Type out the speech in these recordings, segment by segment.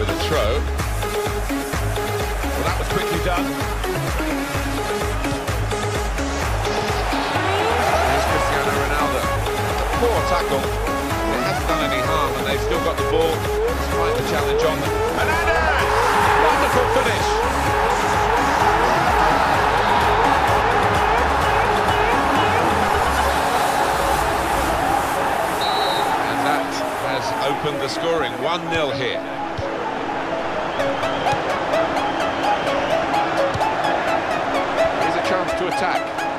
with a throw. Well, that was quickly done. Here's Cristiano Ronaldo. Poor tackle. It hasn't done any harm, and they've still got the ball despite the challenge on them. Hernandez! Wonderful finish. opened the scoring. 1-0 here. attack.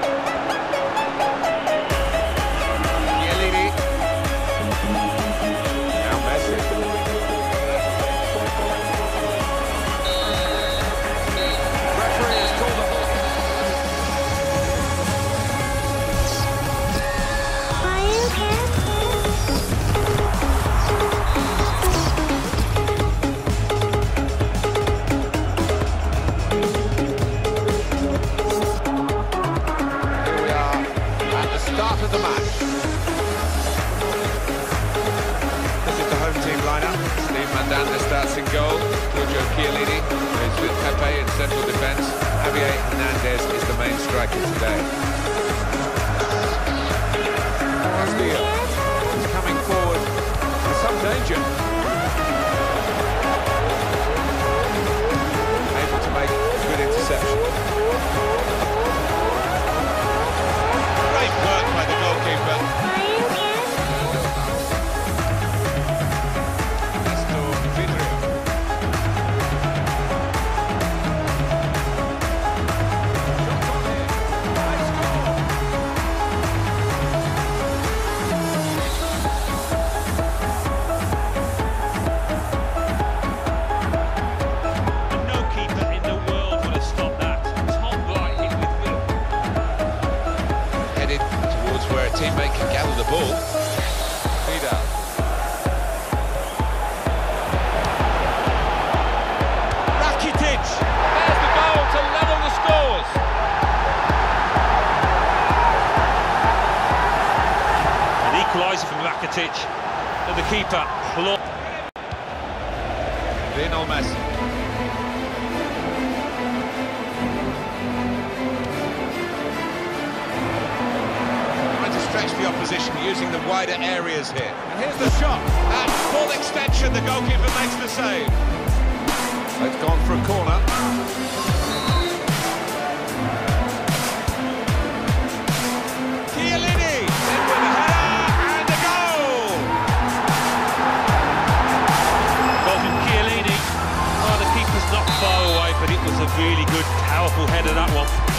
equaliser from Rakitic, and the keeper, Lord. Lionel Messi. Trying to stretch the opposition using the wider areas here. And here's the shot. At full extension, the goalkeeper makes the save. It's gone for a corner. level header that one.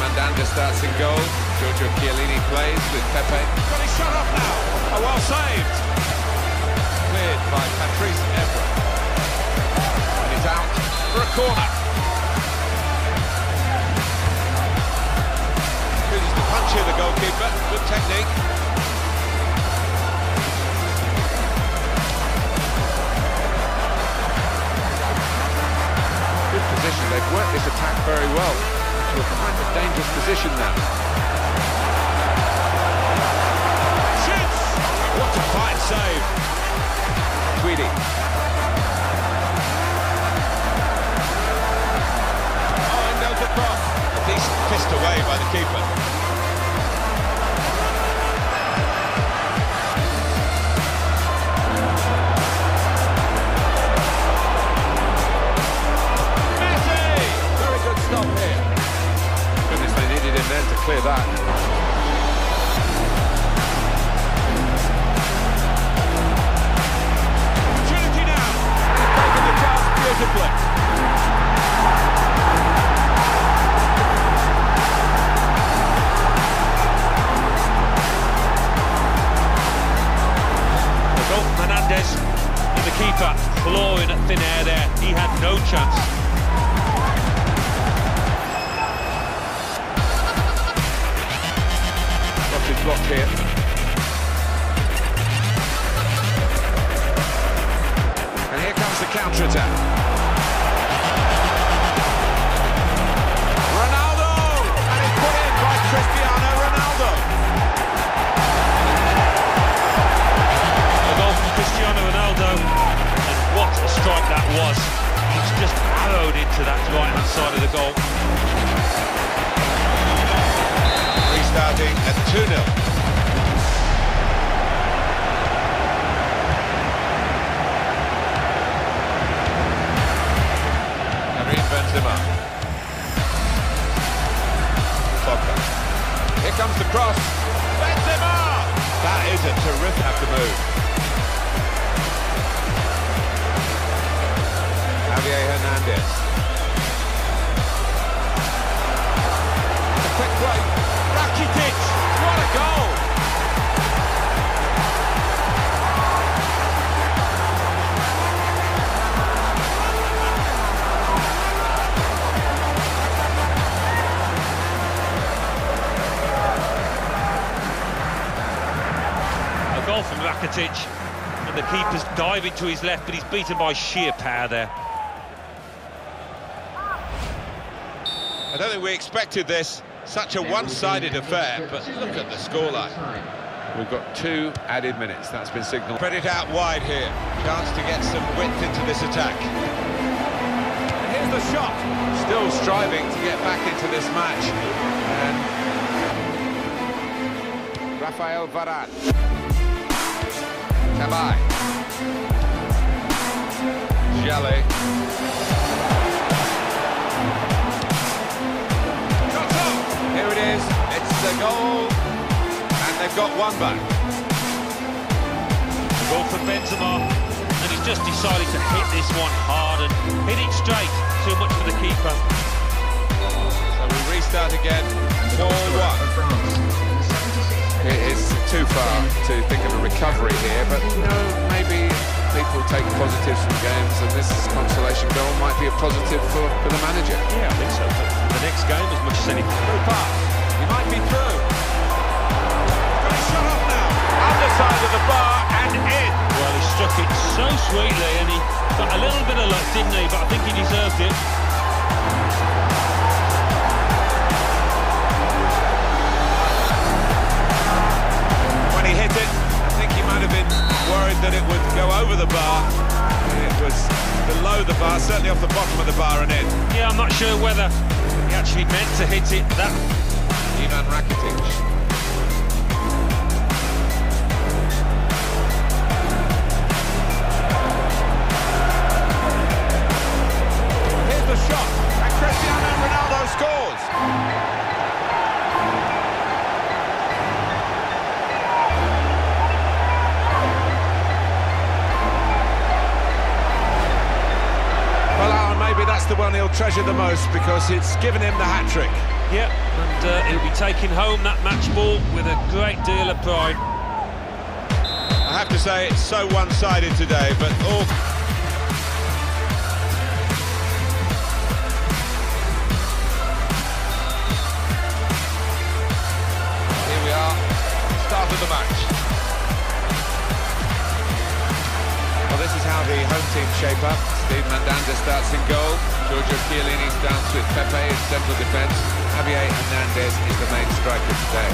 Mandanda starts in goal. Giorgio Chiellini plays with Pepe. Got his shot off now. A well saved. Cleared by Patrice Evra. And he's out for a corner. Chooses to punch here, the goalkeeper. Good technique. Good position. They've worked this attack very well to a kind of dangerous position now. What a fine save. Tweedy. Oh, and goes across. A decent fist away by the keeper. Beautifully. Adolfo Menendez and the keeper clawing at thin air there. He had no chance. Side of the goal. Restarting at 2-0. Diving to his left, but he's beaten by sheer power there. I don't think we expected this. Such a one-sided affair, but look at the scoreline. We've got two added minutes. That's been signalled. Spread it out wide here. Chance to get some width into this attack. And here's the shot. Still striving to get back into this match. And Rafael Varane. Tabai. Up. Here it is. It's the goal. And they've got one back. Goal from Benzema. And he's just decided to hit this one hard and hit it straight. Too much for the keeper. So we restart again. 4-1. It is too far to think of a recovery here, but you know, maybe people take positives from games, and this consolation goal might be a positive for, for the manager. Yeah, I think so. But the next game, as much as anything. Through pass. He might be through. Got his shot off now. Underside of the bar and in. Well, he struck it so sweetly and he got a little bit of luck, didn't he? But I think he deserved it. Worried that it would go over the bar. It was below the bar, certainly off the bottom of the bar and in. Yeah, I'm not sure whether he actually meant to hit it that. Ivan Rakitic. Here's the shot, and Cristiano Ronaldo scores. maybe that's the one he'll treasure the most because it's given him the hat-trick. Yep, and uh, he'll be taking home that match ball with a great deal of pride. I have to say, it's so one-sided today, but all... Here we are, start of the match. Well, this is how the home team shape up. Steve Mandanda starts in goal. Giorgio Chiellini starts with Pepe in central defence. Javier Hernandez is the main striker today.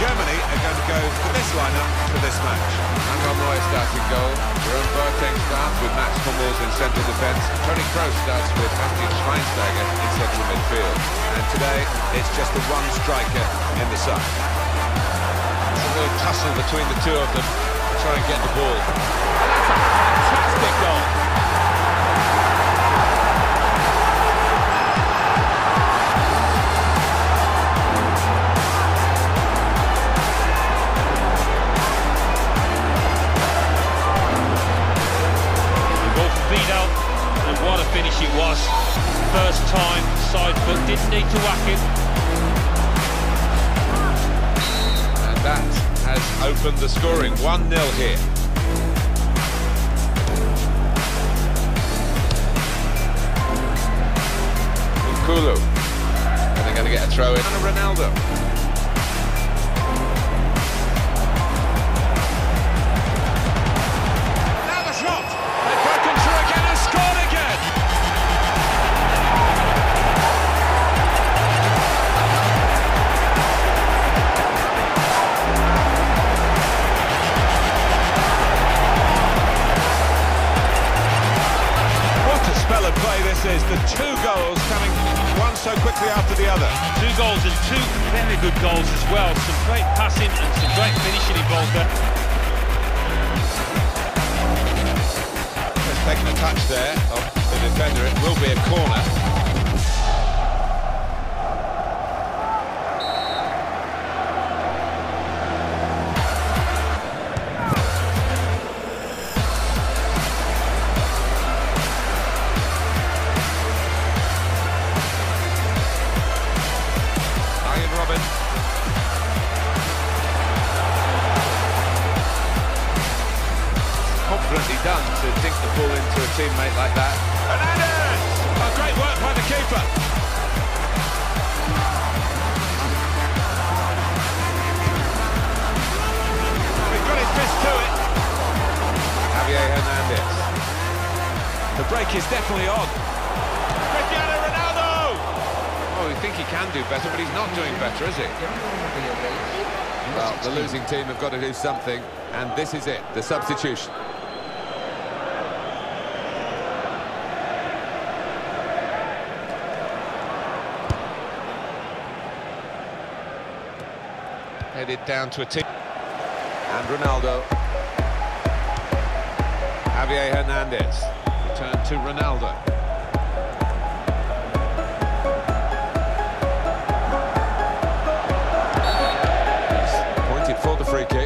Germany are going to go for this lineup for this match. Manuel Neuer starts in goal. Jerome Boateng starts with Max Hummels in central defence. Toni Kroos starts with Bastian Schweinsteiger in central midfield. And today, it's just the one striker in the side. It's a little tussle between the two of them to try and get the ball. And that's a fantastic goal. Vino, and what a finish it was. First time, side foot, didn't need to whack it. And that has opened the scoring, 1-0 here. Throw in. And Ronaldo. Well. Some great passing and some great finishing involved there. Just taking a touch there of the defender. It will be a corner. Teammate like that. Hernandez! A great work by the keeper. He's got his fist to it. Javier Hernandez. The break is definitely on. Cristiano Ronaldo! Oh, we think he can do better, but he's not doing better, is he? Well, the losing team have got to do something, and this is it, the substitution. headed down to a tee. And Ronaldo. Javier Hernandez. Return to Ronaldo. Pointed for the free kick.